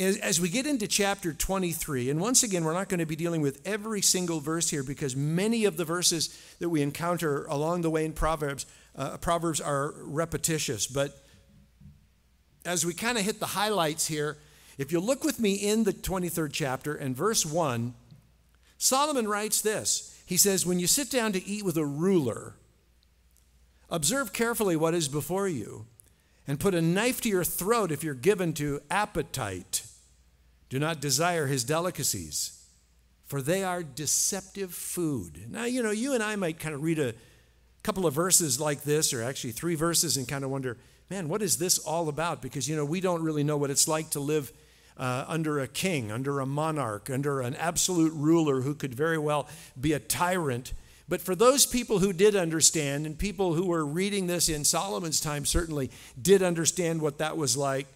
as, we get into chapter 23, and once again, we're not going to be dealing with every single verse here because many of the verses that we encounter along the way in Proverbs, uh, Proverbs are repetitious. But as we kind of hit the highlights here, if you look with me in the 23rd chapter and verse 1, Solomon writes this. He says, When you sit down to eat with a ruler, observe carefully what is before you, and put a knife to your throat if you're given to appetite. Do not desire his delicacies, for they are deceptive food. Now, you know, you and I might kind of read a couple of verses like this, or actually three verses, and kind of wonder, man, what is this all about? Because, you know, we don't really know what it's like to live uh, under a king, under a monarch, under an absolute ruler who could very well be a tyrant. But for those people who did understand, and people who were reading this in Solomon's time certainly did understand what that was like,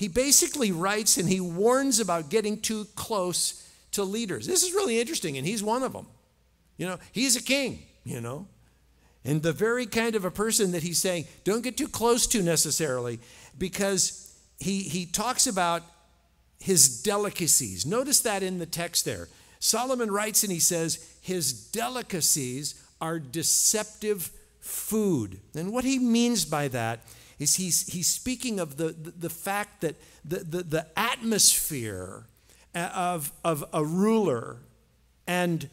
he basically writes and he warns about getting too close to leaders. This is really interesting, and he's one of them. You know, he's a king, you know. And the very kind of a person that he's saying, don't get too close to necessarily, because he, he talks about his delicacies. Notice that in the text there. Solomon writes and he says, His delicacies are deceptive food. And what he means by that is he's, he's speaking of the, the, the fact that the, the, the atmosphere uh, of, of a ruler and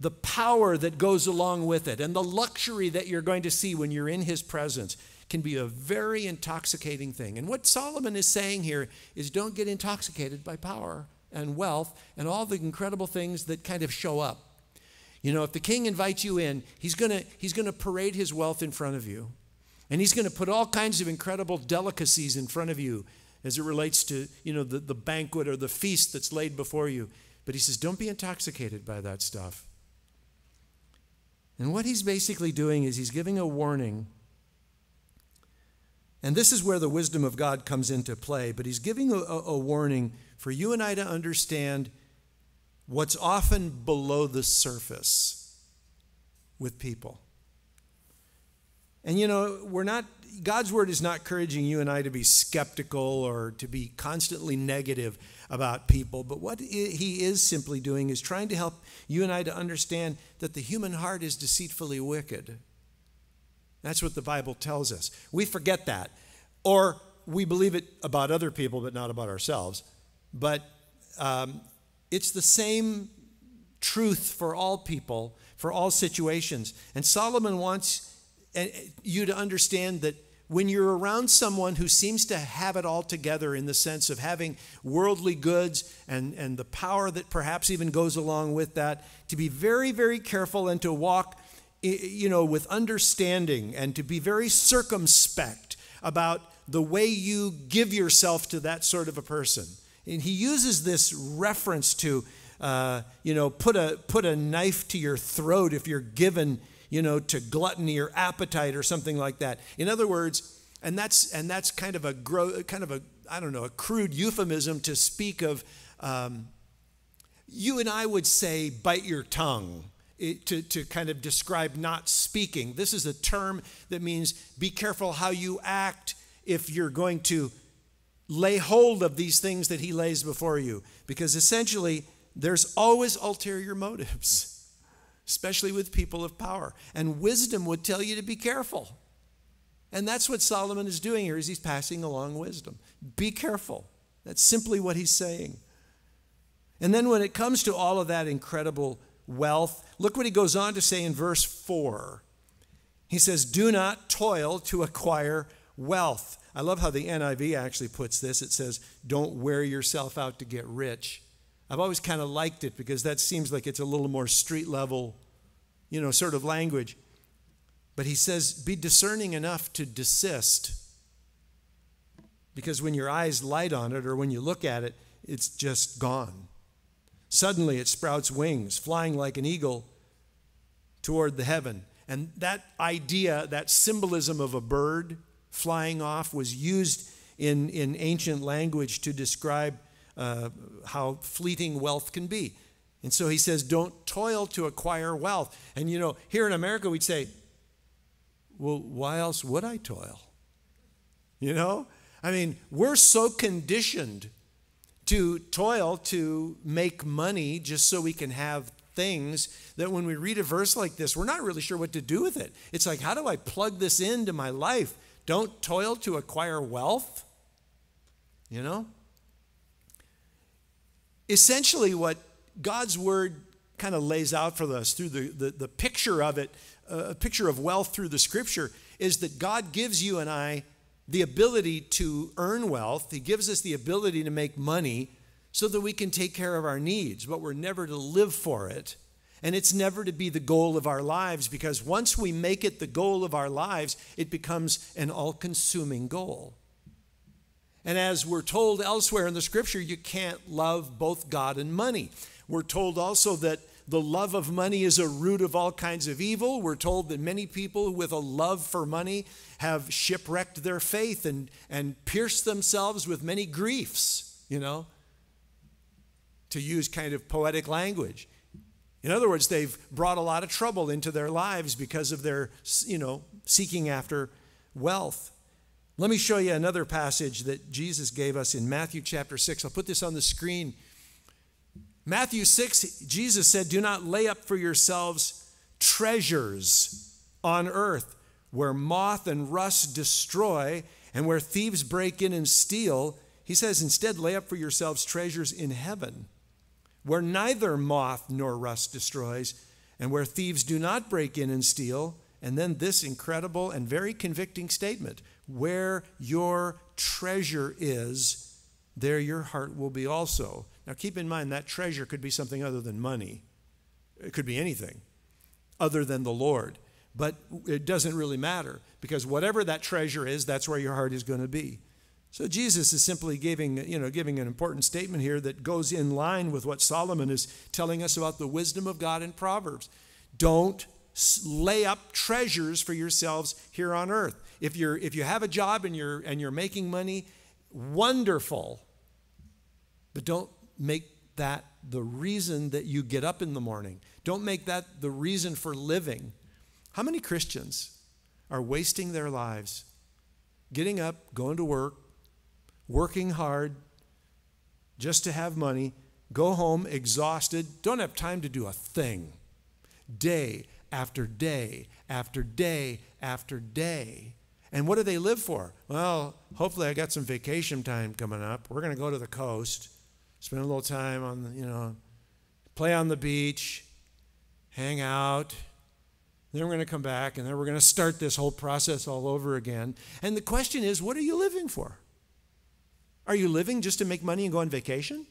the power that goes along with it and the luxury that you're going to see when you're in his presence can be a very intoxicating thing. And what Solomon is saying here is don't get intoxicated by power and wealth and all the incredible things that kind of show up. You know, if the king invites you in, he's going to he's going to parade his wealth in front of you. And he's going to put all kinds of incredible delicacies in front of you as it relates to, you know, the, the banquet or the feast that's laid before you. But he says, don't be intoxicated by that stuff. And what he's basically doing is he's giving a warning and this is where the wisdom of God comes into play. But he's giving a, a, warning for you and I to understand what's often below the surface with people. And you know, we're not, God's word is not encouraging you and I to be skeptical or to be constantly negative about people. But what he is simply doing is trying to help you and I to understand that the human heart is deceitfully wicked. That's what the Bible tells us. We forget that. Or we believe it about other people, but not about ourselves. But um, it's the same truth for all people, for all situations. And Solomon wants Eh, you to understand that when you're around someone who seems to have it all together in the sense of having worldly goods and, and the power that perhaps even goes along with that, to be very, very careful and to walk eh, eh, you know, with understanding and to be very circumspect about the way you give yourself to that sort of a person. And he uses this reference to, uh, you know, put a, put a knife to your throat if you're given, you know, to gluttony or appetite or something like that. In other words, and that's, and that's kind of a, gro- kind of a, I don't know, a crude euphemism to speak of, um, you and I would say, bite your tongue to, to kind of describe not speaking. This is a term that means be careful how you act if you're going to lay hold of these things that he lays before you. Because essentially, there's always ulterior motives, especially with people of power. And wisdom would tell you to be careful. And that's what Solomon is doing here is he's passing along wisdom. Be careful. That's simply what he's saying. And then when it comes to all of that incredible wealth. Look what he goes on to say in verse 4. He says, Do not toil to acquire wealth. I love how the NIV actually puts this. It says, Don't wear yourself out to get rich. I've always kind of liked it because that seems like it's a little more street level, you know, sort of language. But he says, Be discerning enough to desist. Because when your eyes light on it or when you look at it, it's just gone. Suddenly it sprouts wings, flying like an eagle toward the heaven. And that idea, that symbolism of a bird flying off, was used in, in ancient language to describe uh, how fleeting wealth can be. And so he says, don't toil to acquire wealth. And you know, here in America, we'd say, well, why else would I toil? You know? I mean, we're so conditioned to toil to make money just so we can have things that when we read a verse like this, we're not really sure what to do with it. It's like, how do I plug this into my life? Don't toil to acquire wealth. You know? Essentially, what God's word kind of lays out for us through the, the, the picture of it, uh, a picture of wealth through the scripture, is that God gives you and I the ability to earn wealth. He gives us the ability to make money so that we can take care of our needs, but we're never to live for it. And it's never to be the goal of our lives because once we make it the goal of our lives, it becomes an all consuming goal. And as we're told elsewhere in the scripture, you can't love both God and money. We're told also that the love of money is a root of all kinds of evil. We're told that many people with a love for money have shipwrecked their faith and, and pierced themselves with many griefs, you know, to use kind of poetic language. In other words, they've brought a lot of trouble into their lives because of their, you know, seeking after wealth. Let me show you another passage that Jesus gave us in Matthew chapter 6. I'll put this on the screen. Matthew 6, Jesus said, Do not lay up for yourselves treasures on earth where moth and rust destroy and where thieves break in and steal. He says, Instead, lay up for yourselves treasures in heaven where neither moth nor rust destroys, and where thieves do not break in and steal. And then this incredible and very convicting statement where your treasure is, there your heart will be also. Now keep in mind that treasure could be something other than money, it could be anything other than the Lord. But it doesn't really matter because whatever that treasure is, that's where your heart is going to be. So Jesus is simply giving, you know, giving an important statement here that goes in line with what Solomon is telling us about the wisdom of God in Proverbs. Don't lay up treasures for yourselves here on earth. If you're if you have a job and you're and you're making money, wonderful. But don't make that the reason that you get up in the morning. Don't make that the reason for living. How many Christians are wasting their lives getting up, going to work, working hard just to have money, go home exhausted, don't have time to do a thing. Day after day after day after day. And what do they live for? Well, hopefully I got some vacation time coming up. We're going to go to the coast, spend a little time on you know, play on the beach, hang out. Then we're going to come back and then we're going to start this whole process all over again. And the question is, what are you living for? Are you living just to make money and go on vacation?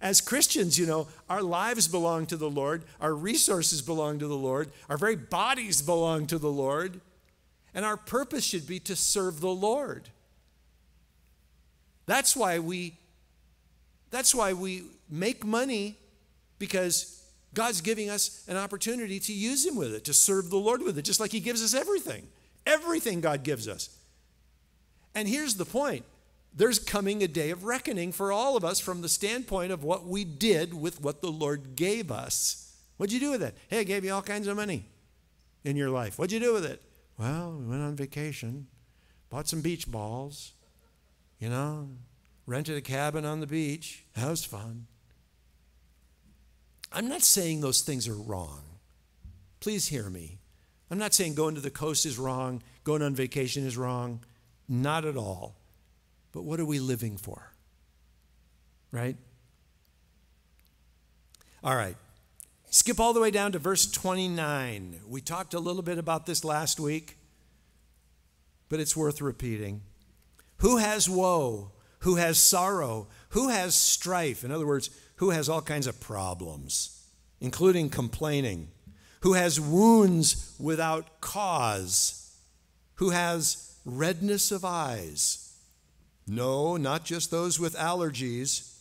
As Christians, you know, our lives belong to the Lord, our resources belong to the Lord, our very bodies belong to the Lord, and our purpose should be to serve the Lord. That's why we that's why we make money because God's giving us an opportunity to use him with it, to serve the Lord with it, just like he gives us everything. Everything God gives us. And here's the point there's coming a day of reckoning for all of us from the standpoint of what we did with what the Lord gave us. What'd you do with it? Hey, I gave you all kinds of money in your life. What'd you do with it? Well, we went on vacation, bought some beach balls, you know, rented a cabin on the beach. That was fun. I'm not saying those things are wrong. Please hear me. I'm not saying going to the coast is wrong, going on vacation is wrong. Not at all. But what are we living for? Right? All right. Skip all the way down to verse 29. We talked a little bit about this last week, but it's worth repeating. Who has woe? Who has sorrow? Who has strife? In other words, who has all kinds of problems, including complaining? Who has wounds without cause? Who has redness of eyes? No, not just those with allergies.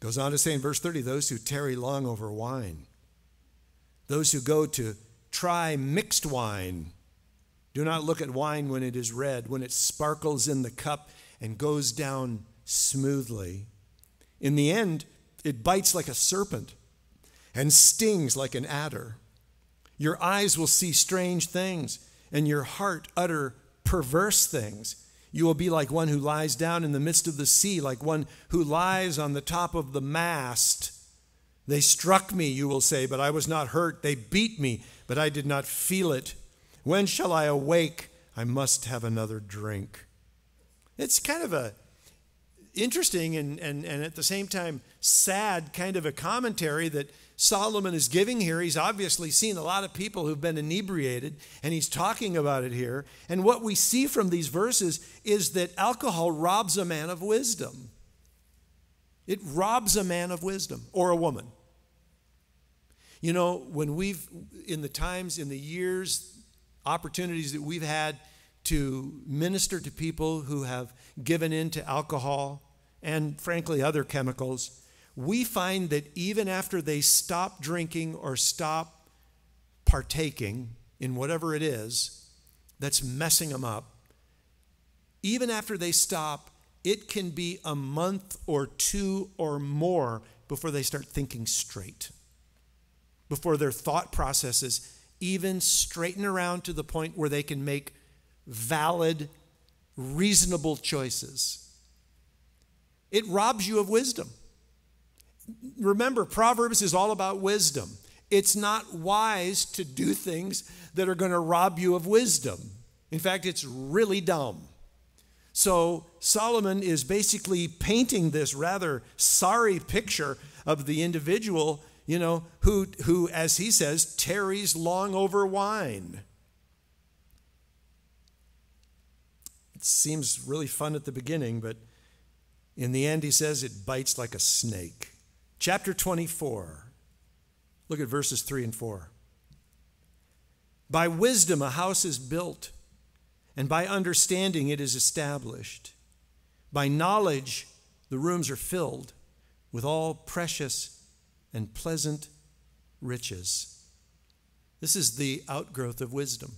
Goes on to say in verse 30 those who tarry long over wine, those who go to try mixed wine. Do not look at wine when it is red, when it sparkles in the cup and goes down smoothly. In the end, it bites like a serpent and stings like an adder. Your eyes will see strange things, and your heart utter perverse things. You will be like one who lies down in the midst of the sea, like one who lies on the top of the mast. They struck me, you will say, but I was not hurt. They beat me, but I did not feel it. When shall I awake? I must have another drink. It's kind of a interesting and, and, and at the same time sad kind of a commentary that Solomon is giving here. He's obviously seen a lot of people who've been inebriated, and he's talking about it here. And what we see from these verses is that alcohol robs a man of wisdom. It robs a man of wisdom or a woman. You know, when we've, in the times, in the years, opportunities that we've had to minister to people who have given in to alcohol and, frankly, other chemicals, we find that even after they stop drinking or stop partaking in whatever it is that's messing them up, even after they stop, it can be a month or two or more before they start thinking straight, before their thought processes even straighten around to the point where they can make valid, reasonable choices. It robs you of wisdom remember, Proverbs is all about wisdom. It's not wise to do things that are going to rob you of wisdom. In fact, it's really dumb. So, Solomon is basically painting this rather sorry picture of the individual, you know, who, who as he says, tarries long over wine. It seems really fun at the beginning, but in the end, he says it bites like a snake. Chapter 24. Look at verses 3 and 4. By wisdom a house is built, and by understanding it is established. By knowledge the rooms are filled with all precious and pleasant riches. This is the outgrowth of wisdom.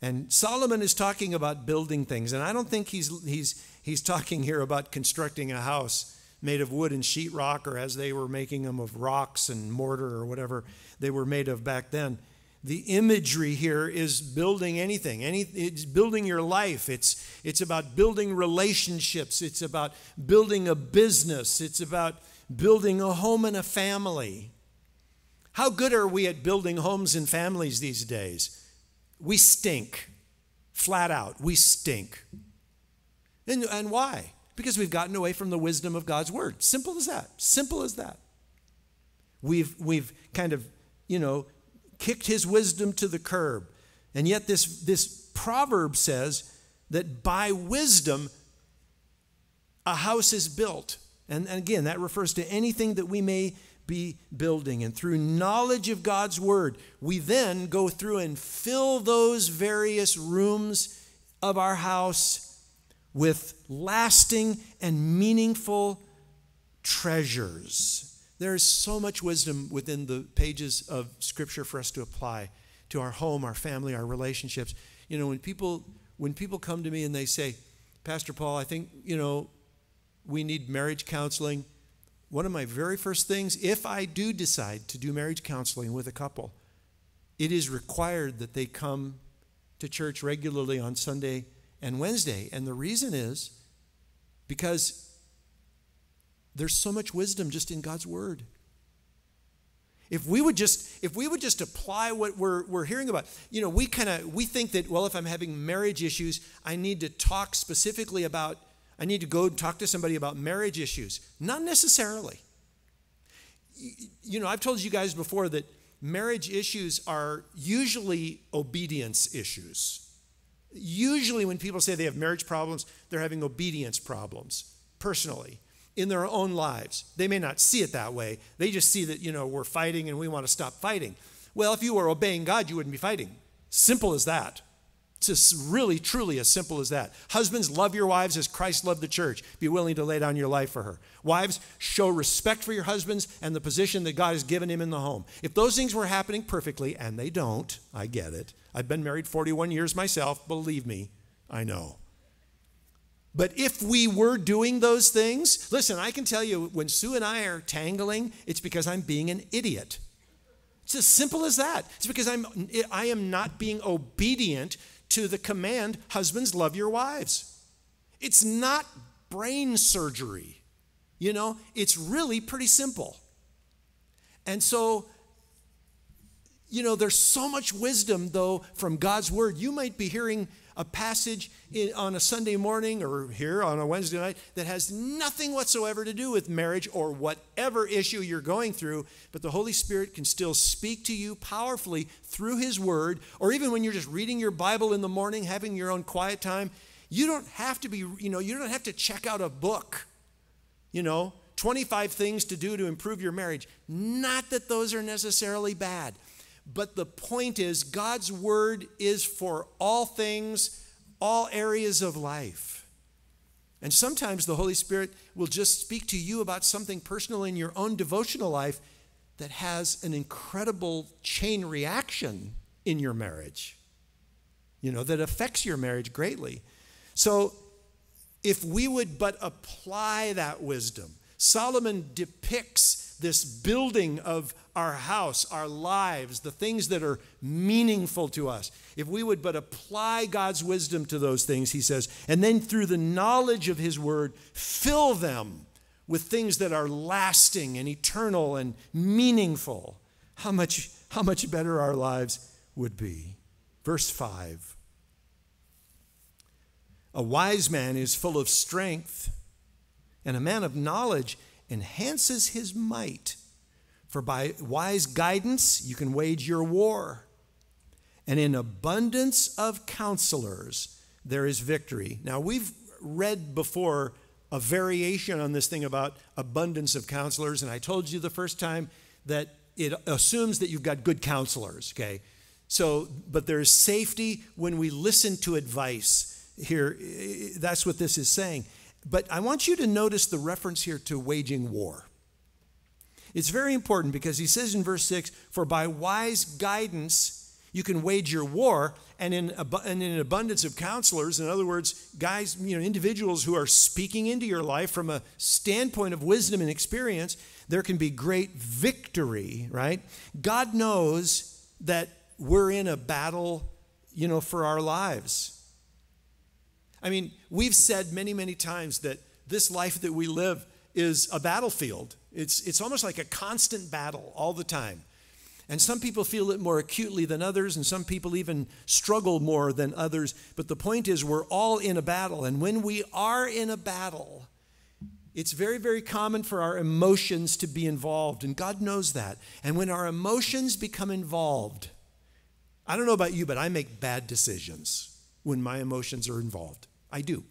And Solomon is talking about building things, and I don't think he's, he's, he's talking here about constructing a house made of wood and sheetrock, or as they were making them of rocks and mortar or whatever they were made of back then. The imagery here is building anything. Any, it's building your life. It's, it's about building relationships. It's about building a business. It's about building a home and a family. How good are we at building homes and families these days? We stink. Flat out, we stink. And, and why? Because we've gotten away from the wisdom of God's word. Simple as that. Simple as that. We've, we've kind of, you know, kicked his wisdom to the curb. And yet, this, this proverb says that by wisdom, a house is built. And, and again, that refers to anything that we may be building. And through knowledge of God's word, we then go through and fill those various rooms of our house with lasting and meaningful treasures. There is so much wisdom within the pages of Scripture for us to apply to our home, our family, our relationships. You know, when people when people come to me and they say, Pastor Paul, I think, you know, we need marriage counseling. One of my very first things, if I do decide to do marriage counseling with a couple, it is required that they come to church regularly on Sunday and Wednesday. And the reason is because there's so much wisdom just in God's word. If we would just if we would just apply what we're we're hearing about, you know, we kind of we think that well if I'm having marriage issues, I need to talk specifically about I need to go talk to somebody about marriage issues. Not necessarily. You know, I've told you guys before that marriage issues are usually obedience issues. Usually, when people say they have marriage problems, they're having obedience problems personally in their own lives. They may not see it that way. They just see that, you know, we're fighting and we want to stop fighting. Well, if you were obeying God, you wouldn't be fighting. Simple as that. It's just really, truly as simple as that. Husbands, love your wives as Christ loved the church. Be willing to lay down your life for her. Wives, show respect for your husbands and the position that God has given him in the home. If those things were happening perfectly, and they don't, I get it. I've been married 41 years myself. Believe me, I know. But if we were doing those things, listen, I can tell you when Sue and I are tangling, it's because I'm being an idiot. It's as simple as that. It's because I'm, I am not being obedient to the command, husbands, love your wives. It's not brain surgery. You know, it's really pretty simple. And so, you know, there's so much wisdom, though, from God's word. You might be hearing a passage in, on a Sunday morning or here on a Wednesday night that has nothing whatsoever to do with marriage or whatever issue you're going through, but the Holy Spirit can still speak to you powerfully through His Word, or even when you're just reading your Bible in the morning, having your own quiet time. You don't have to be, you know, you don't have to check out a book, you know, 25 things to do to improve your marriage. Not that those are necessarily bad. But the point is, God's word is for all things, all areas of life. And sometimes the Holy Spirit will just speak to you about something personal in your own devotional life that has an incredible chain reaction in your marriage, you know, that affects your marriage greatly. So, if we would but apply that wisdom, Solomon depicts this building of our house, our lives, the things that are meaningful to us. If we would but apply God's wisdom to those things, he says, and then through the knowledge of his word, fill them with things that are lasting and eternal and meaningful, how much, how much better our lives would be. Verse 5 A wise man is full of strength, and a man of knowledge enhances his might. For by wise guidance you can wage your war. And in abundance of counselors there is victory. Now, we've read before a variation on this thing about abundance of counselors, and I told you the first time that it assumes that you've got good counselors, okay? So, but there's safety when we listen to advice. Here, that's what this is saying. But I want you to notice the reference here to waging war. It's very important because he says in verse 6 For by wise guidance you can wage your war, and in, and in an abundance of counselors, in other words, guys, you know, individuals who are speaking into your life from a standpoint of wisdom and experience, there can be great victory, right? God knows that we're in a battle, you know, for our lives. I mean, we've said many, many times that this life that we live is a battlefield. It's, it's almost like a constant battle all the time. And some people feel it more acutely than others, and some people even struggle more than others. But the point is, we're all in a battle. And when we are in a battle, it's very, very common for our emotions to be involved, and God knows that. And when our emotions become involved, I don't know about you, but I make bad decisions when my emotions are involved. I do.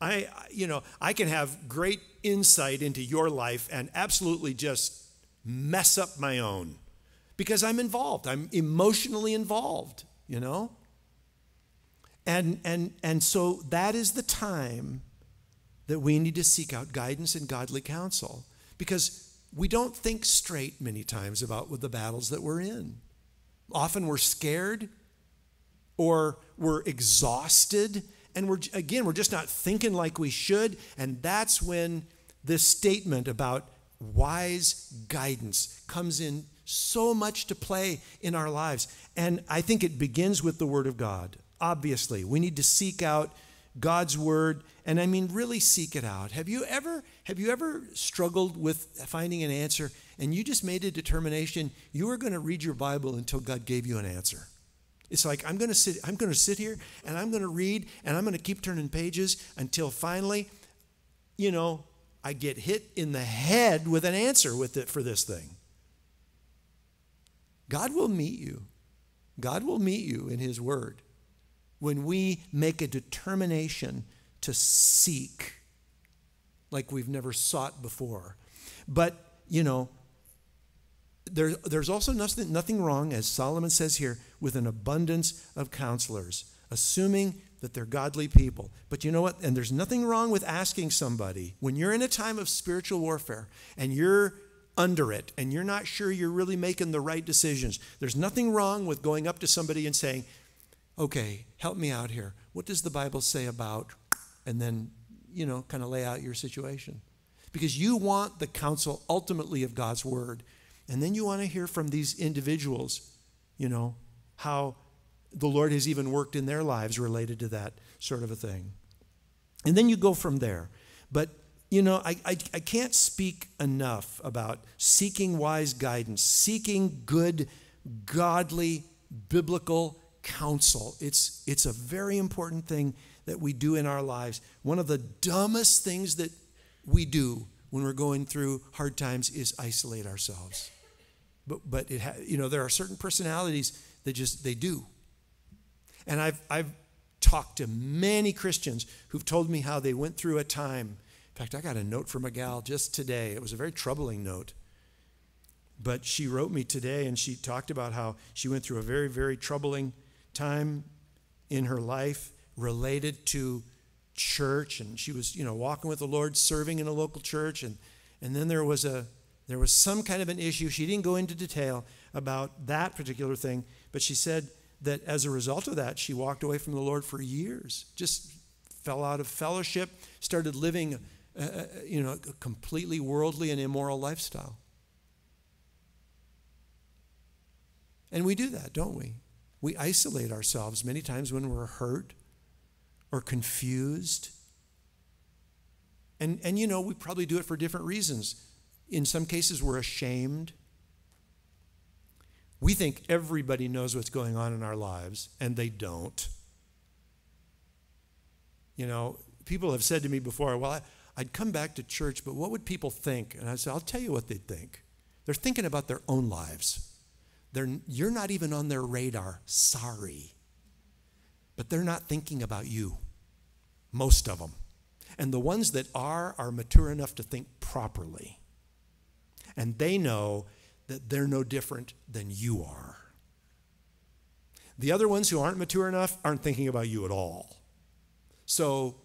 I, you know, I can have great insight into your life and absolutely just mess up my own because I'm involved. I'm emotionally involved, you know? And, and, and so that is the time that we need to seek out guidance and godly counsel because we don't think straight many times about the battles that we're in. Often we're scared or we're exhausted and we're again we're just not thinking like we should and that's when this statement about wise guidance comes in so much to play in our lives. And i think it begins with the word of god obviously. We need to seek out god's word and i mean really seek it out. Have you ever have you ever struggled with finding an answer and you just made a determination you were going to read your bible until god gave you an answer? It's like I'm going to sit I'm going to sit here and I'm going to read and I'm going to keep turning pages until finally you know I get hit in the head with an answer with it for this thing. God will meet you. God will meet you in his word when we make a determination to seek like we've never sought before. But, you know, there, there's also nothing, nothing wrong, as Solomon says here, with an abundance of counselors, assuming that they're godly people. But you know what? And there's nothing wrong with asking somebody when you're in a time of spiritual warfare and you're under it and you're not sure you're really making the right decisions. There's nothing wrong with going up to somebody and saying, okay, help me out here. What does the Bible say about? And then, you know, kind of lay out your situation. Because you want the counsel ultimately of God's word. And then you want to hear from these individuals, you know, how the Lord has even worked in their lives related to that sort of a thing. And then you go from there. But, you know, I, I, I can't speak enough about seeking wise guidance, seeking good, godly, biblical counsel. It's, it's a very important thing that we do in our lives. One of the dumbest things that we do when we're going through hard times is isolate ourselves. But, but it ha- you know, there are certain personalities that just, they do. And I've, I've talked to many Christians who've told me how they went through a time. In fact, I got a note from a gal just today. It was a very troubling note. But she wrote me today and she talked about how she went through a very, very troubling time in her life related to church and she was you know walking with the lord serving in a local church and and then there was a there was some kind of an issue she didn't go into detail about that particular thing but she said that as a result of that she walked away from the lord for years just fell out of fellowship started living a, you know a completely worldly and immoral lifestyle and we do that don't we we isolate ourselves many times when we're hurt or confused. And, and you know, we probably do it for different reasons. In some cases, we're ashamed. We think everybody knows what's going on in our lives, and they don't. You know, people have said to me before, well, I'd come back to church, but what would people think? And I said, I'll tell you what they'd think. They're thinking about their own lives. They're, you're not even on their radar. Sorry but they're not thinking about you, most of them. And the ones that are, are mature enough to think properly. And they know that they're no different than you are. The other ones who aren't mature enough aren't thinking about you at all. So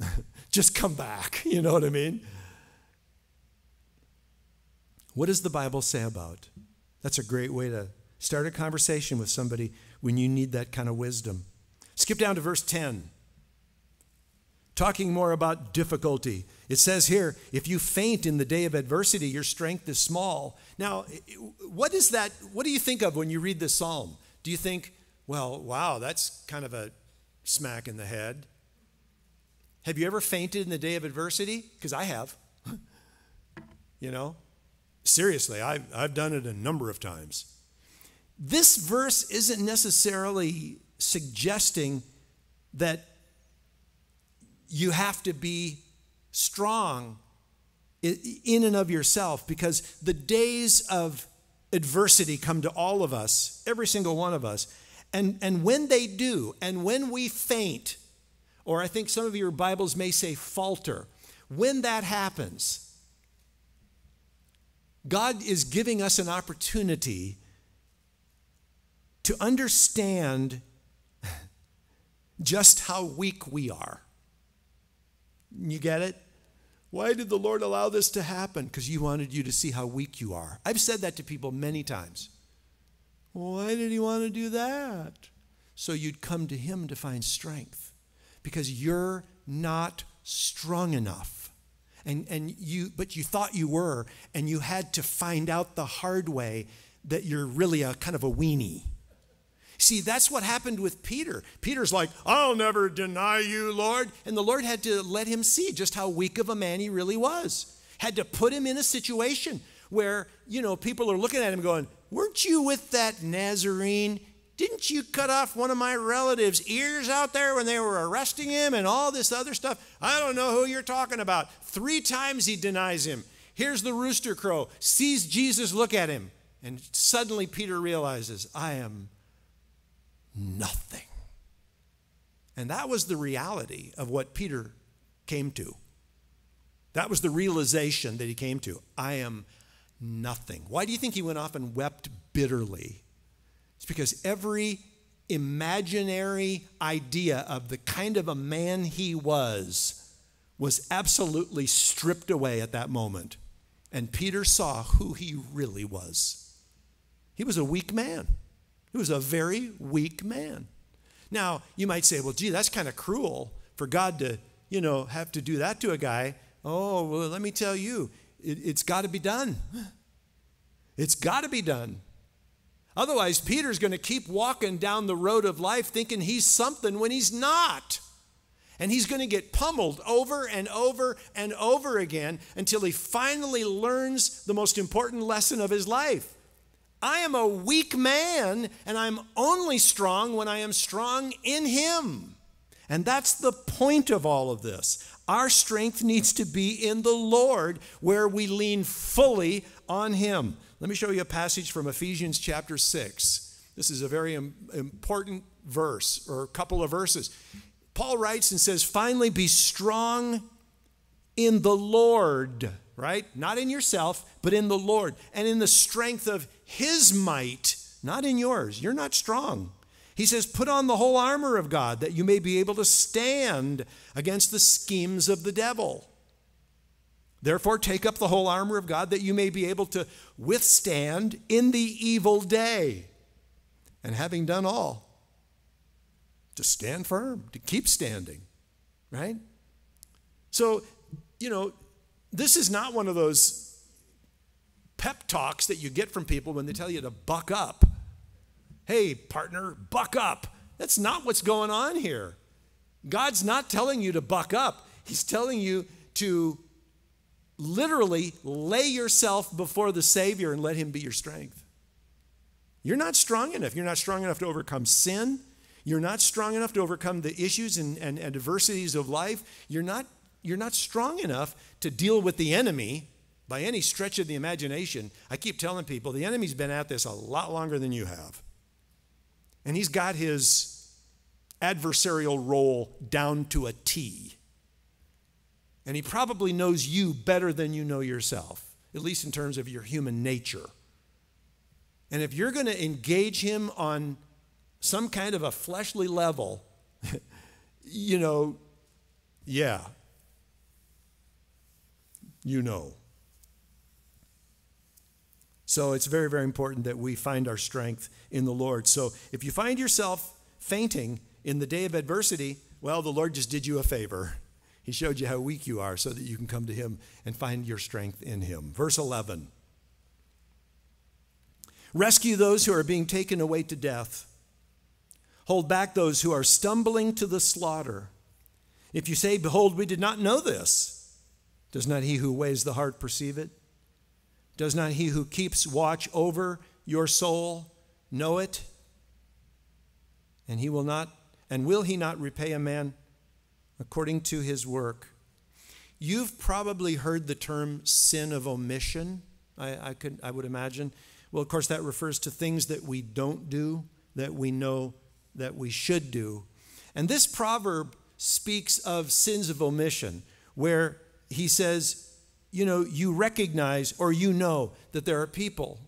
just come back. You know what I mean? What does the Bible say about? That's a great way to start a conversation with somebody when you need that kind of wisdom. Skip down to verse 10. Talking more about difficulty. It says here, if you faint in the day of adversity, your strength is small. Now, what is that? What do you think of when you read this psalm? Do you think, well, wow, that's kind of a smack in the head? Have you ever fainted in the day of adversity? Because I have. you know, seriously, I've, I've done it a number of times. This verse isn't necessarily suggesting that you have to be strong in and of yourself because the days of adversity come to all of us, every single one of us. And, and when they do, and when we faint, or I think some of your Bibles may say falter, when that happens, God is giving us an opportunity to understand just how weak we are. You get it? Why did the Lord allow this to happen? Because He wanted you to see how weak you are. I've said that to people many times. Why did He want to do that? So you'd come to Him to find strength. Because you're not strong enough. And, and you, but you thought you were, and you had to find out the hard way that you're really a kind of a weenie. See, that's what happened with Peter. Peter's like, I'll never deny you, Lord. And the Lord had to let him see just how weak of a man he really was. Had to put him in a situation where, you know, people are looking at him going, Weren't you with that Nazarene? Didn't you cut off one of my relatives' ears out there when they were arresting him and all this other stuff? I don't know who you're talking about. Three times he denies him. Here's the rooster crow, sees Jesus look at him, and suddenly Peter realizes, I am nothing. And that was the reality of what Peter came to. That was the realization that he came to. I am nothing. Why do you think he went off and wept bitterly? It's because every imaginary idea of the kind of a man he was was absolutely stripped away at that moment. And Peter saw who he really was. He was a weak man. He was a very weak man. Now, you might say, well, gee, that's kind of cruel for God to, you know, have to do that to a guy. Oh, well, let me tell you, it, it's got to be done. It's got to be done. Otherwise, Peter's going to keep walking down the road of life thinking he's something when he's not. And he's going to get pummeled over and over and over again until he finally learns the most important lesson of his life. I am a weak man, and I'm only strong when I am strong in him. And that's the point of all of this. Our strength needs to be in the Lord, where we lean fully on him. Let me show you a passage from Ephesians chapter 6. This is a very important verse, or a couple of verses. Paul writes and says, Finally, be strong in the Lord, right? Not in yourself, but in the Lord, and in the strength of his might, not in yours. You're not strong. He says, Put on the whole armor of God that you may be able to stand against the schemes of the devil. Therefore, take up the whole armor of God that you may be able to withstand in the evil day. And having done all, to stand firm, to keep standing, right? So, you know, this is not one of those pep talks that you get from people when they tell you to buck up. Hey, partner, buck up. That's not what's going on here. God's not telling you to buck up, He's telling you to literally lay yourself before the Savior and let Him be your strength. You're not strong enough. You're not strong enough to overcome sin. You're not strong enough to overcome the issues and, and, and adversities of life. You're not, you're not strong enough to deal with the enemy by any stretch of the imagination. I keep telling people the enemy's been at this a lot longer than you have. And he's got his adversarial role down to a T. And he probably knows you better than you know yourself, at least in terms of your human nature. And if you're going to engage him on some kind of a fleshly level, you know, yeah, you know. So it's very, very important that we find our strength in the Lord. So if you find yourself fainting in the day of adversity, well, the Lord just did you a favor. He showed you how weak you are so that you can come to Him and find your strength in Him. Verse 11 Rescue those who are being taken away to death, hold back those who are stumbling to the slaughter. If you say, Behold, we did not know this, does not he who weighs the heart perceive it? Does not he who keeps watch over your soul know it? And he will not, and will he not repay a man according to his work. You've probably heard the term sin of omission, I, I, could, I would imagine. Well, of course, that refers to things that we don't do that we know that we should do. And this proverb speaks of sins of omission, where he says, you know, you recognize or you know that there are people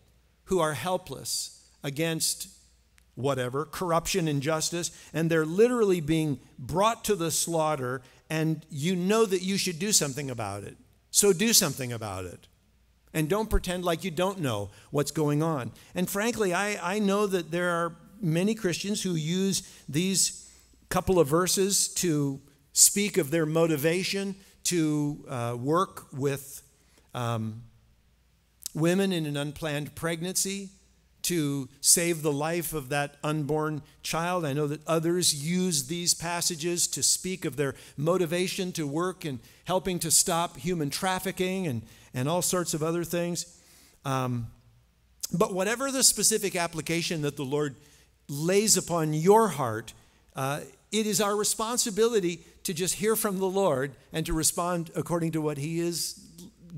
who are helpless against whatever, corruption, injustice, and they're literally being brought to the slaughter, and you know that you should do something about it. So do something about it. And don't pretend like you don't know what's going on. And frankly, I, I know that there are many Christians who use these couple of verses to speak of their motivation to uh, work with um, women in an unplanned pregnancy to save the life of that unborn child. I know that others use these passages to speak of their motivation to work and helping to stop human trafficking and, and all sorts of other things. Um, but whatever the specific application that the Lord lays upon your heart, uh, it is our responsibility to just hear from the Lord and to respond according to what He is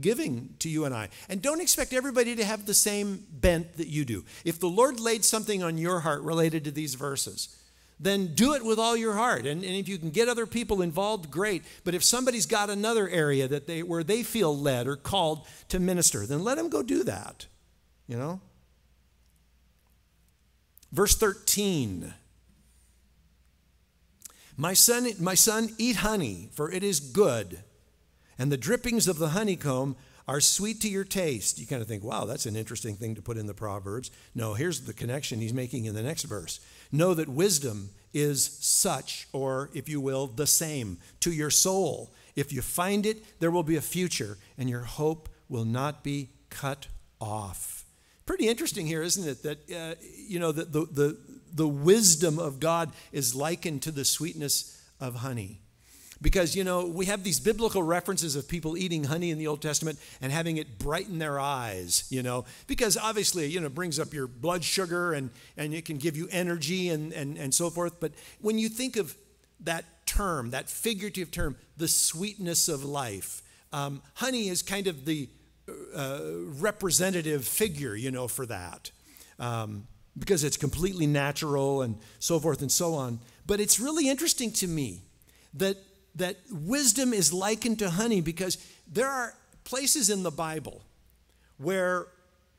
giving to you and I. And don't expect everybody to have the same bent that you do. If the Lord laid something on your heart related to these verses, then do it with all your heart. And, and if you can get other people involved, great. But if somebody's got another area that they where they feel led or called to minister, then let them go do that. You know? Verse 13. My son, my son, eat honey, for it is good and the drippings of the honeycomb are sweet to your taste. You kind of think, wow, that's an interesting thing to put in the Proverbs. No, here's the connection he's making in the next verse. Know that wisdom is such, or if you will, the same to your soul. If you find it, there will be a future, and your hope will not be cut off. pretty interesting here, isn't it? That, uh, you know, the, the, the, the wisdom of God is likened to the sweetness of honey. Because, you know, we have these biblical references of people eating honey in the Old Testament and having it brighten their eyes, you know, because obviously, you know, it brings up your blood sugar and, and it can give you energy and, and, and so forth. But when you think of that term, that figurative term, the sweetness of life, um, honey is kind of the uh, representative figure, you know, for that. Um, because it's completely natural and so forth and so on. But it's really interesting to me that that wisdom is likened to honey because there are places in the Bible where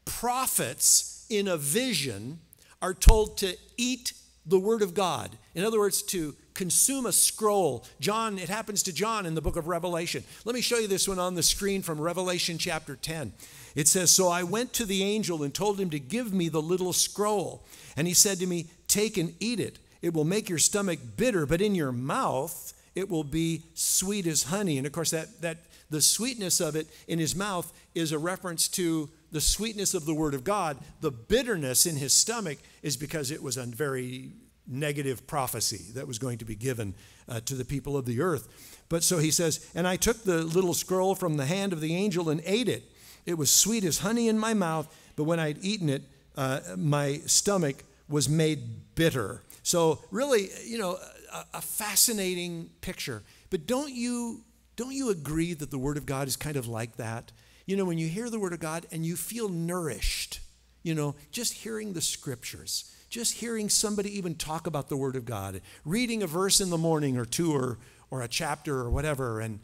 prophets in a vision are told to eat the word of God. In other words, to consume a scroll. John, it happens to John in the book of Revelation. Let me show you this one on the screen from Revelation chapter 10. It says, So I went to the angel and told him to give me the little scroll. And he said to me, Take and eat it. It will make your stomach bitter, but in your mouth it will be sweet as honey. And of course, that, that the sweetness of it in his mouth is a reference to the sweetness of the word of God. The bitterness in his stomach is because it was a very negative prophecy that was going to be given uh, to the people of the earth. But so he says, And I took the little scroll from the hand of the angel and ate it. It was sweet as honey in my mouth, but when I'd eaten it, uh, my stomach was made bitter. So, really, you know, a, a fascinating picture. But don't you, don't you agree that the Word of God is kind of like that? You know, when you hear the Word of God and you feel nourished, you know, just hearing the scriptures, just hearing somebody even talk about the Word of God, reading a verse in the morning or two or, or a chapter or whatever, and,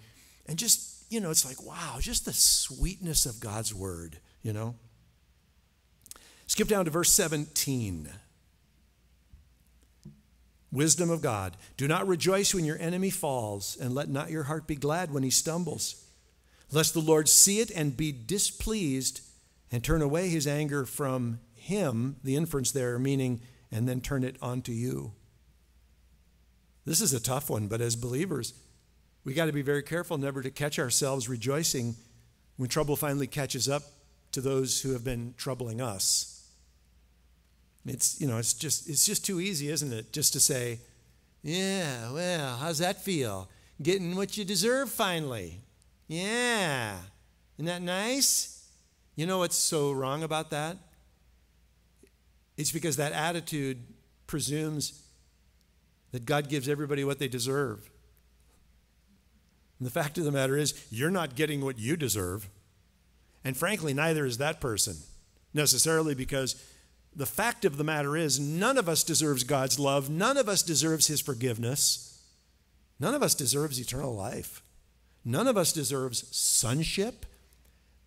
and just, you know, it's like, wow, just the sweetness of God's Word, you know? Skip down to verse 17. Wisdom of God. Do not rejoice when your enemy falls, and let not your heart be glad when he stumbles, lest the Lord see it and be displeased and turn away his anger from him, the inference there meaning, and then turn it onto you. This is a tough one, but as believers, we got to be very careful never to catch ourselves rejoicing when trouble finally catches up to those who have been troubling us. It's, you know, it's just, it's just too easy, isn't it? Just to say, yeah, well, how's that feel? Getting what you deserve finally. Yeah. Isn't that nice? You know what's so wrong about that? It's because that attitude presumes that God gives everybody what they deserve. And the fact of the matter is, you're not getting what you deserve. And frankly, neither is that person necessarily because the fact of the matter is, none of us deserves God's love. None of us deserves His forgiveness. None of us deserves eternal life. None of us deserves sonship,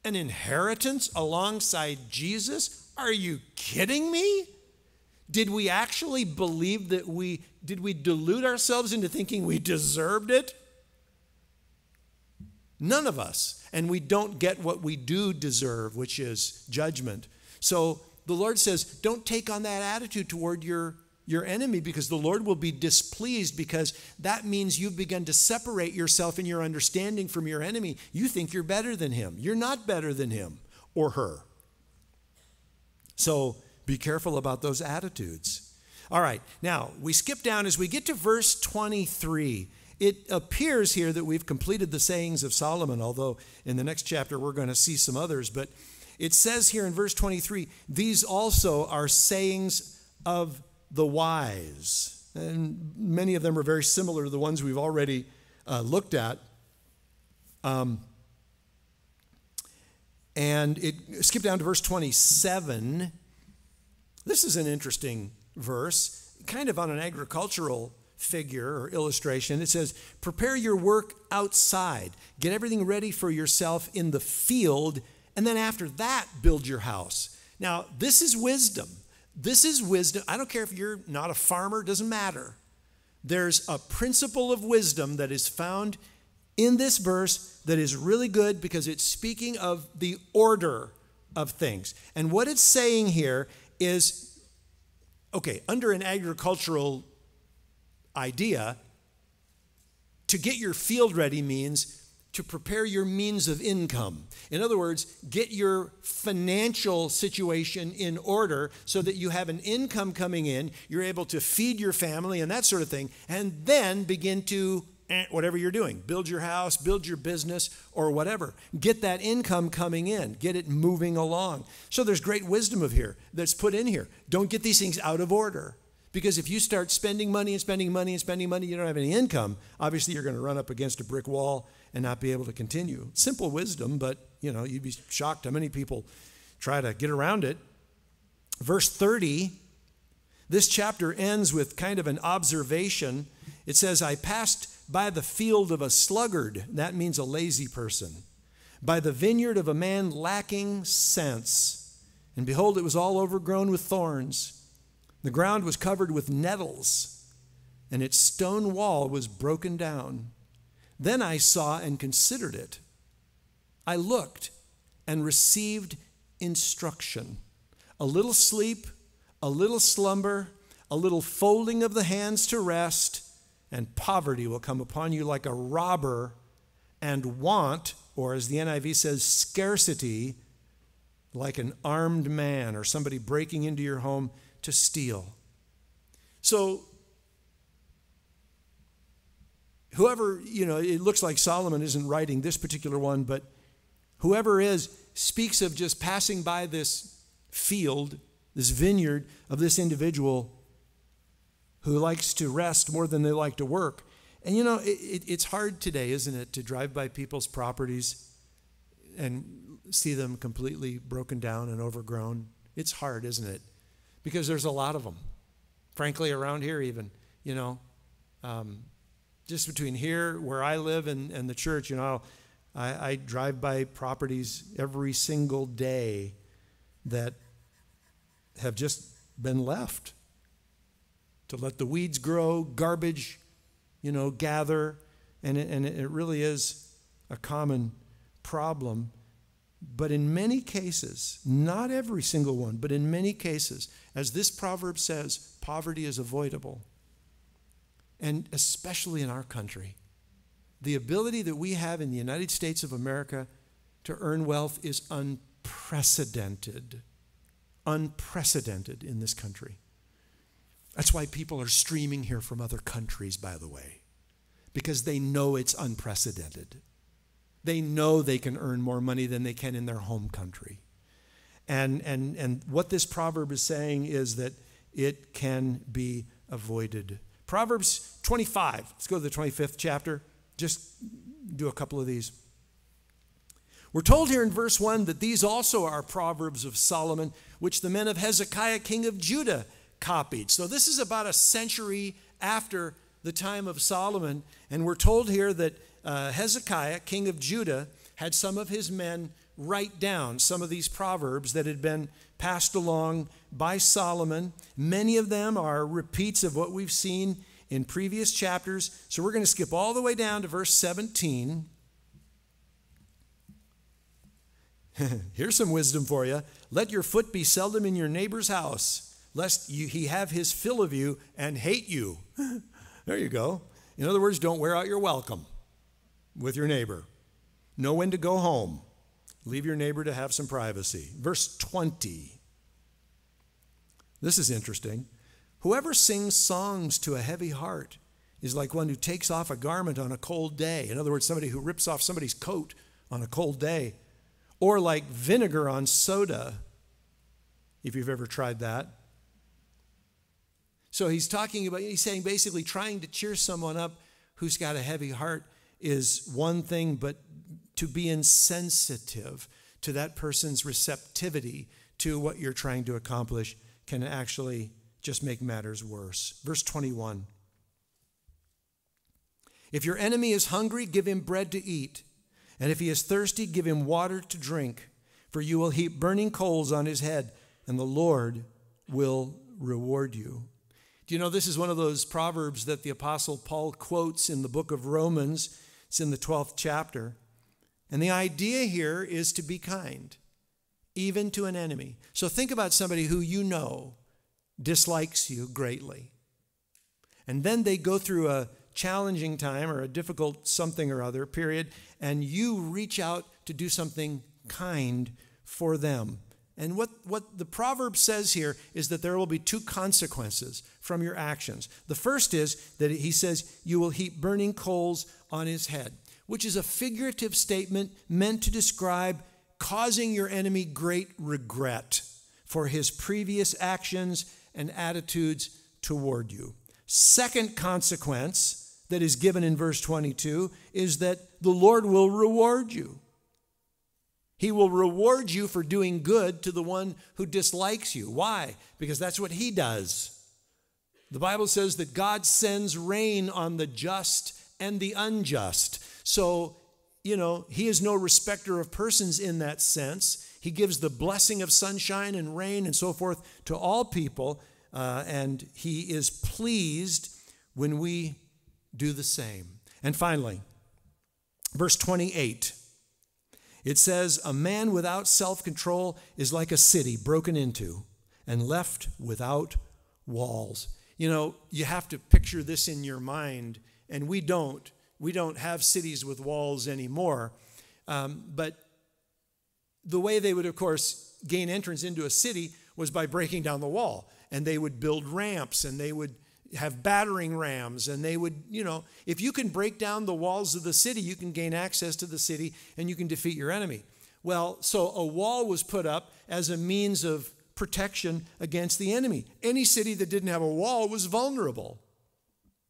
an inheritance alongside Jesus. Are you kidding me? Did we actually believe that we, did we delude ourselves into thinking we deserved it? None of us. And we don't get what we do deserve, which is judgment. So the Lord says, don't take on that attitude toward your, your enemy because the Lord will be displeased because that means you've begun to separate yourself in your understanding from your enemy. You think you're better than him. You're not better than him or her. So be careful about those attitudes. All right, now we skip down as we get to verse 23. It appears here that we've completed the sayings of Solomon, although in the next chapter we're going to see some others. But it says here in verse 23 these also are sayings of the wise. And many of them are very similar to the ones we've already uh, looked at. Um, and it skip down to verse 27. This is an interesting verse, kind of on an agricultural figure or illustration. It says, Prepare your work outside, get everything ready for yourself in the field and then after that, build your house. Now, this is wisdom. This is wisdom. I don't care if you're not a farmer, doesn't matter. There's a principle of wisdom that is found in this verse that is really good because it's speaking of the order of things. And what it's saying here is okay, under an agricultural idea, to get your field ready means to prepare your means of income. In other words, get your financial situation in order so that you have an income coming in, you're able to feed your family and that sort of thing, and then begin to eh, whatever you're doing build your house, build your business, or whatever. Get that income coming in, get it moving along. So there's great wisdom of here that's put in here. Don't get these things out of order. Because if you start spending money and spending money and spending money, you don't have any income, obviously you're going to run up against a brick wall and not be able to continue. Simple wisdom, but you know, you'd be shocked how many people try to get around it. Verse 30, this chapter ends with kind of an observation. It says, I passed by the field of a sluggard, that means a lazy person, by the vineyard of a man lacking sense. And behold, it was all overgrown with thorns. The ground was covered with nettles, and its stone wall was broken down. Then I saw and considered it. I looked and received instruction. A little sleep, a little slumber, a little folding of the hands to rest, and poverty will come upon you like a robber, and want, or as the NIV says, scarcity, like an armed man or somebody breaking into your home to steal. So whoever, you know, it looks like Solomon isn't writing this particular one, but whoever is speaks of just passing by this field, this vineyard of this individual who likes to rest more than they like to work. And you know, it, it's hard today, isn't it, to drive by people's properties and see them completely broken down and overgrown. It's hard, isn't it? Because there's a lot of them. Frankly, around here, even, you know. Um, just between here, where I live, and, and the church, you know, I, I drive by properties every single day that have just been left to let the weeds grow, garbage, you know, gather, and it, and it really is a common problem. But in many cases, not every single one, but in many cases, as this proverb says, poverty is avoidable and especially in our country. The ability that we have in the United States of America to earn wealth is unprecedented. Unprecedented in this country. That's why people are streaming here from other countries, by the way, because they know it's unprecedented. They know they can earn more money than they can in their home country. And, and, and what this proverb is saying is that it can be avoided Proverbs 25. Let's go to the 25th chapter. Just do a couple of these. We're told here in verse 1 that these also are Proverbs of Solomon, which the men of Hezekiah, king of Judah, copied. So this is about a century after the time of Solomon. And we're told here that uh, Hezekiah, king of Judah, had some of his men write down some of these proverbs that had been passed along by Solomon. Many of them are repeats of what we've seen in previous chapters. So we're going to skip all the way down to verse 17. Here's some wisdom for you. Let your foot be seldom in your neighbor's house, lest you, he have his fill of you and hate you. there you go. In other words, don't wear out your welcome with your neighbor. Know when to go home. Leave your neighbor to have some privacy. Verse 20. This is interesting. Whoever sings songs to a heavy heart is like one who takes off a garment on a cold day. In other words, somebody who rips off somebody's coat on a cold day. Or like vinegar on soda, if you've ever tried that. So he's talking about, he's saying basically trying to cheer someone up who's got a heavy heart is one thing, but to be insensitive to that person's receptivity to what you're trying to accomplish can actually just make matters worse. Verse 21 If your enemy is hungry, give him bread to eat, and if he is thirsty, give him water to drink, for you will heap burning coals on his head, and the Lord will reward you. Do you know this is one of those proverbs that the Apostle Paul quotes in the book of Romans? It's in the 12th chapter. And the idea here is to be kind, even to an enemy. So think about somebody who you know dislikes you greatly. And then they go through a challenging time or a difficult something or other period, and you reach out to do something kind for them. And what, what the proverb says here is that there will be two consequences from your actions. The first is that he says, You will heap burning coals on his head, which is a figurative statement meant to describe causing your enemy great regret for his previous actions and attitudes toward you. Second consequence that is given in verse 22 is that the Lord will reward you. He will reward you for doing good to the one who dislikes you. Why? Because that's what he does. The Bible says that God sends rain on the just and the unjust. So, you know, he is no respecter of persons in that sense. He gives the blessing of sunshine and rain and so forth to all people, uh, and he is pleased when we do the same. And finally, verse 28 it says, A man without self control is like a city broken into and left without walls. You know, you have to picture this in your mind, and we don't. We don't have cities with walls anymore. Um, but the way they would, of course, gain entrance into a city was by breaking down the wall. And they would build ramps and they would have battering rams and they would, you know, if you can break down the walls of the city, you can gain access to the city and you can defeat your enemy. Well, so a wall was put up as a means of protection against the enemy. Any city that didn't have a wall was vulnerable,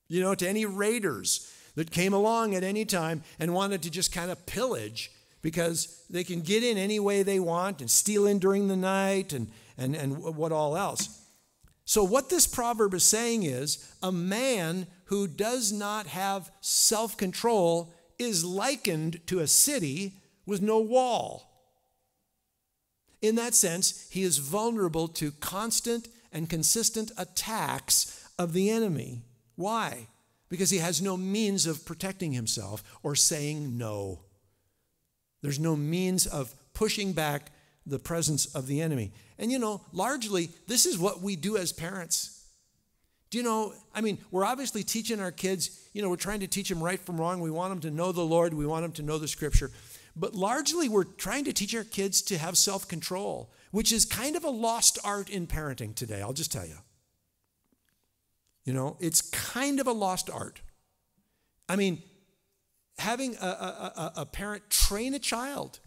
you know, to any raiders that came along at any time and wanted to just kind of pillage because they can get in any way they want and steal in during the night and, and, and what all else. So, what this proverb is saying is a man who does not have self control is likened to a city with no wall. In that sense, he is vulnerable to constant and consistent attacks of the enemy. Why? Because he has no means of protecting himself or saying no. There's no means of pushing back the presence of the enemy. And you know, largely, this is what we do as parents. Do you know? I mean, we're obviously teaching our kids, you know, we're trying to teach them right from wrong. We want them to know the Lord, we want them to know the scripture. But largely, we're trying to teach our kids to have self control, which is kind of a lost art in parenting today, I'll just tell you. You know, it's kind of a lost art. I mean, having a, a, a, parent train a child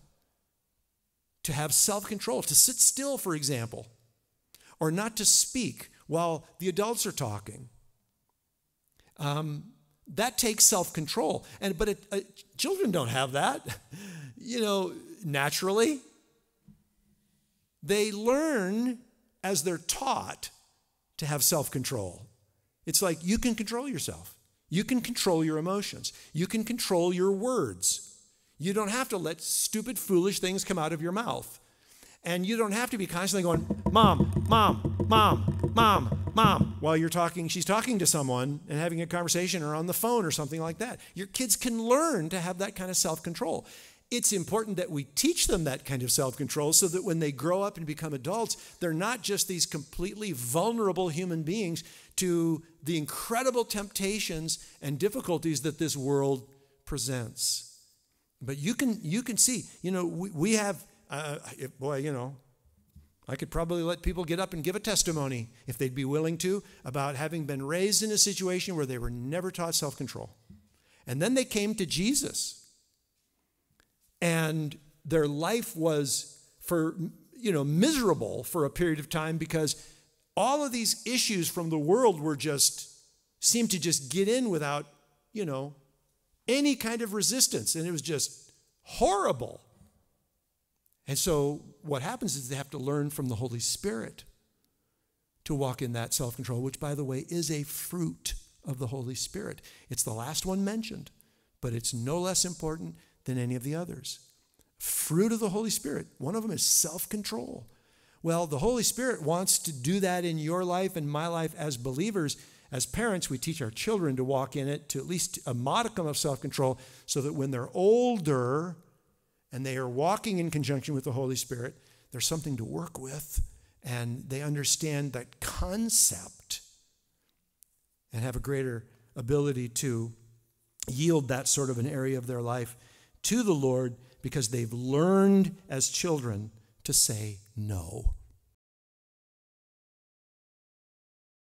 to have self control, to sit still, for example, or not to speak while the adults are talking. Um, that takes self control. And but it, uh, children don't have that, you know, naturally. They learn as they're taught to have self control. It's like you can control yourself. You can control your emotions. You can control your words. You don't have to let stupid, foolish things come out of your mouth. And you don't have to be constantly going, Mom, Mom, Mom, Mom, Mom, while you're talking, she's talking to someone and having a conversation or on the phone or something like that. Your kids can learn to have that kind of self control. It's important that we teach them that kind of self control so that when they grow up and become adults, they're not just these completely vulnerable human beings to the incredible temptations and difficulties that this world presents. But you can you can see, you know, we, we have, uh, if, boy, you know, I could probably let people get up and give a testimony if they'd be willing to about having been raised in a situation where they were never taught self control. And then they came to Jesus. And their life was for, you know, miserable for a period of time because all of these issues from the world were just, seemed to just get in without, you know, any kind of resistance. And it was just horrible. And so what happens is they have to learn from the Holy Spirit to walk in that self control, which, by the way, is a fruit of the Holy Spirit. It's the last one mentioned, but it's no less important than any of the others. Fruit of the Holy Spirit. One of them is self control. Well, the Holy Spirit wants to do that in your life and my life as believers. As parents, we teach our children to walk in it to at least a modicum of self control so that when they're older and they are walking in conjunction with the Holy Spirit, there's something to work with and they understand that concept and have a greater ability to yield that sort of an area of their life to the Lord because they've learned as children to say no.